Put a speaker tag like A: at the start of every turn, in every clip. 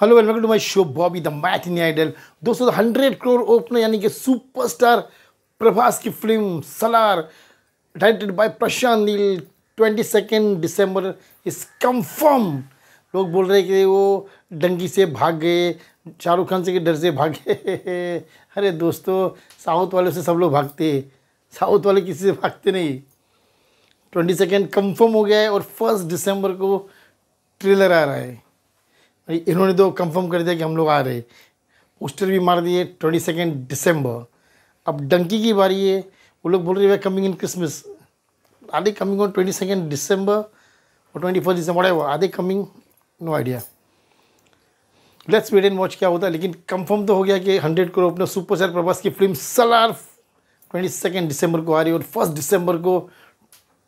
A: Hello welcome to my show Bobby the math in idol दोस्तों hundred crore opener यानी कि superstar Prabhas की film Salaar directed by Prashanth Neel twenty second December इस confirm लोग बोल रहे हैं कि वो डंगी से भाग गए, शाहरुख खान से के डर से भागे अरे दोस्तों, साउथ वाले से सब लोग भागते साउथ वाले किसी से भागते नहीं। ट्वेंटी सेकेंड कन्फर्म हो गया है और फ़र्स्ट दिसंबर को ट्रेलर आ रहा है। इन्होंने तो कंफर्म कर दिया कि हम लोग आ रहे पोस्टर भी मार दिए ट्वेंटी सेकेंड दिसंबर अब डंकी की बारी है। वो लोग बोल रहे हैं coming in Christmas are they coming on twenty second December और twenty first December are they coming no idea let's wait and watch क्या होता है। लेकिन कंफर्म तो हो गया कि हंड्रेड करोड़ अपने सुपर स्टार प्रभास की film Salaar twenty second December को आ रही है और फ़र्स्ट दिसंबर को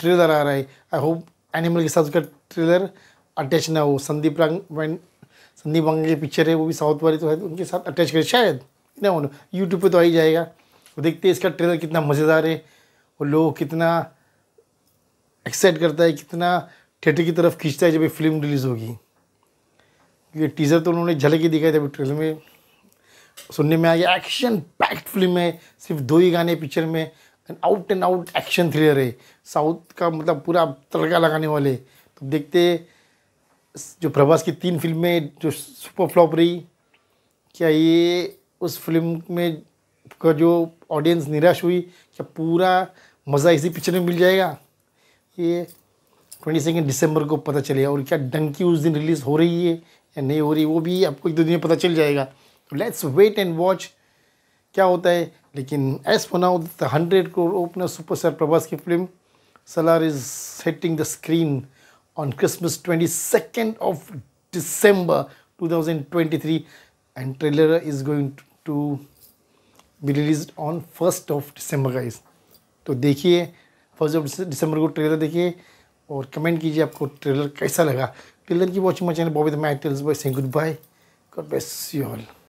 A: ट्रेलर आ रहा है। आई होप एनिमल के साथ उसका ट्रेलर अटैच ना हो। संदीप रंग संदीप वांगे की पिक्चर है, वो भी साउथ वाली तो है उनके साथ अटैच करे, शायद, ना हो यूट्यूब पर तो आ ही जाएगा। वो देखते हैं इसका ट्रेलर कितना मज़ेदार है, और लोग कितना एक्साइट करता है, कितना थिएटर की तरफ़ खींचता है जब ये फ़िल्म रिलीज़ होगी। क्योंकि टीज़र तो उन्होंने झलक ही दिखाई था ट्रेलर में। सुनने में आ गया एक्शन पैक्ड फ़िल्म है, सिर्फ़ दो ही गाने पिक्चर में and out and out action thriller है। साउथ का मतलब पूरा तड़का लगाने वाले। तो देखते जो प्रभास की तीन फ़िल्में जो सुपर फ्लॉप रही, क्या ये उस फ़िल्म में का जो ऑडियंस निराश हुई, क्या पूरा मज़ा इसी पिक्चर में मिल जाएगा? ये ट्वेंटी सेकेंड दिसंबर को पता चलेगा और क्या डंकी उस दिन रिलीज़ हो रही है या नहीं हो रही, वो भी आपको एक दो दिन में पता चल जाएगा। तो लेट्स वेट एंड वॉच क्या होता है। लेकिन as for now hundred crore opener superstar Prabhas की film Salaar is setting the screen on Christmas 22nd of December 2023 and trailer is going to be released on 1st of December, guys. तो देखिए first of दिसंबर को trailer देखिए और comment कीजिए आपको trailer कैसा लगा। ट्रेलर की watching my channel Bobby the metals bye say good bye God bless you all